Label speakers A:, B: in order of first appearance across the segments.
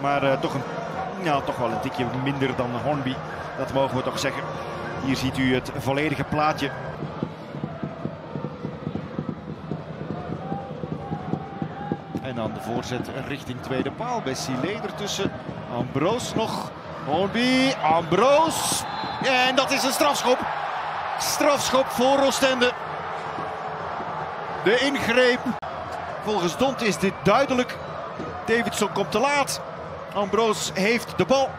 A: Maar uh, toch, een, ja, toch wel een tikje minder dan Hornby. Dat mogen we toch zeggen. Hier ziet u het volledige plaatje. En dan de voorzet richting tweede paal. Bessie Leder tussen. Ambroos nog. Hornby. Ambroos. En dat is een strafschop. Strafschop voor Oostende. De ingreep. Volgens Dont is dit duidelijk. Davidson komt te laat. Ambroos heeft de bal.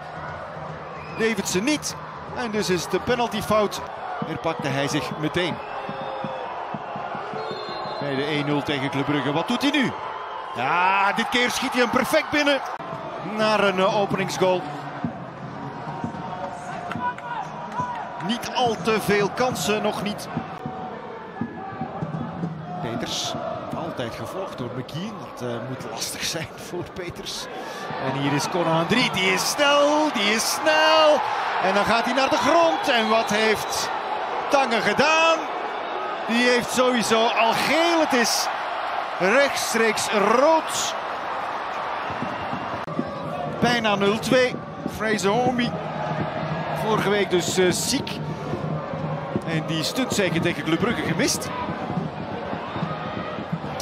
A: Davidson niet. En dus is de penaltyfout. Hier pakte hij zich meteen. Bij de 1-0 tegen Club Brugge. Wat doet hij nu? Ja, dit keer schiet hij hem perfect binnen. Naar een uh, openingsgoal. Niet al te veel kansen, nog niet. Peters, altijd gevolgd door McKean. Dat uh, moet lastig zijn voor Peters. En hier is Conan 3, die is snel, die is snel. En dan gaat hij naar de grond. En wat heeft Tange gedaan? Die heeft sowieso al geel. Het is rechtstreeks rood. Bijna 0-2. Fraser Homey. Vorige week dus uh, ziek. En die stunt zeker tegen Club Brugge gemist.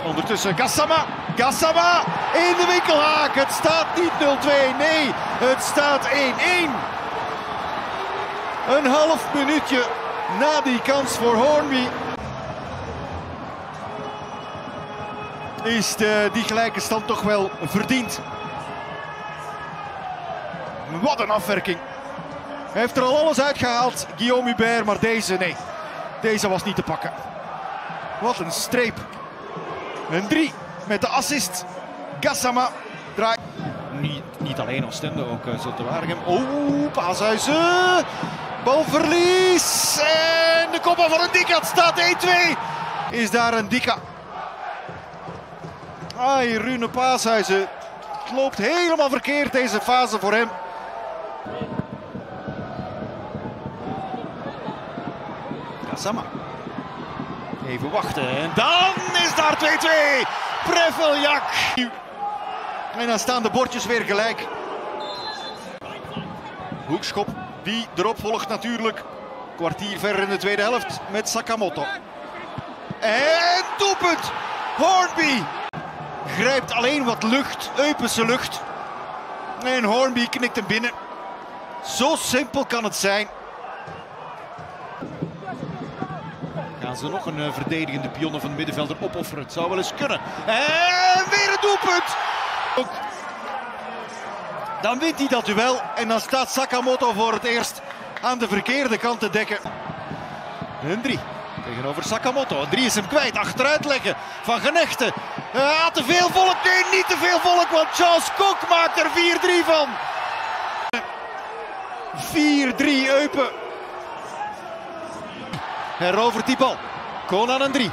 A: Ondertussen Gassama. Gassama in de winkelhaak. Het staat niet 0-2. Nee, het staat 1-1. Een half minuutje na die kans voor Hornby. Is de, die gelijke stand toch wel verdiend. Wat een afwerking. Hij heeft er al alles uitgehaald, Guillaume Hubert, maar deze, nee. Deze was niet te pakken. Wat een streep. Een 3 met de assist. Gassama draait. Niet, niet alleen Oostende, ook uh, Zultewaregem. Oh, Paashuizen. Balverlies. En de kopbal van een Dika. Het staat 1-2. Is daar een Dika. Ai, Rune Paashuizen. Het loopt helemaal verkeerd deze fase voor hem. Gassama. Even wachten. En dan is daar 2-2. Preveljak. En dan staan de bordjes weer gelijk. Hoekschop die erop volgt natuurlijk. Kwartier verder in de tweede helft met Sakamoto. En doelpunt. Hornby grijpt alleen wat lucht. Eupense lucht. En Hornby knikt hem binnen. Zo simpel kan het zijn. Gaan ze nog een uh, verdedigende pionne van de middenvelder opofferen? Het zou wel eens kunnen. En weer een doelpunt. Dan wint hij dat duel en dan staat Sakamoto voor het eerst aan de verkeerde kant te dekken. Een drie tegenover Sakamoto. Een drie is hem kwijt. Achteruit leggen van Genechten. Ah, te veel volk. Nee, niet te veel volk, want Charles Kok maakt er 4-3 van. 4-3 Eupen. Herovert die bal. Conan een 3.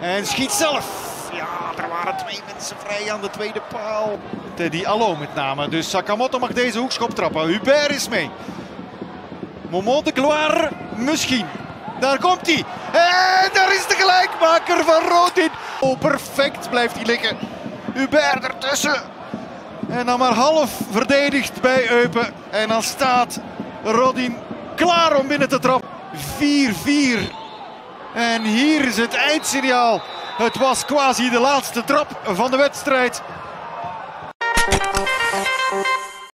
A: En schiet zelf. Ja, er waren twee mensen vrij aan de tweede paal. Teddy Allo met name. Dus Sakamoto mag deze hoekschop trappen. Hubert is mee. Moment de gloire, misschien. Daar komt hij. En daar is de gelijkmaker van Rodin. Oh, perfect blijft hij liggen. Hubert ertussen. En dan maar half verdedigd bij Eupen. En dan staat Rodin klaar om binnen te trappen. 4-4. En hier is het eindsignaal. Het was quasi de laatste trap van de wedstrijd.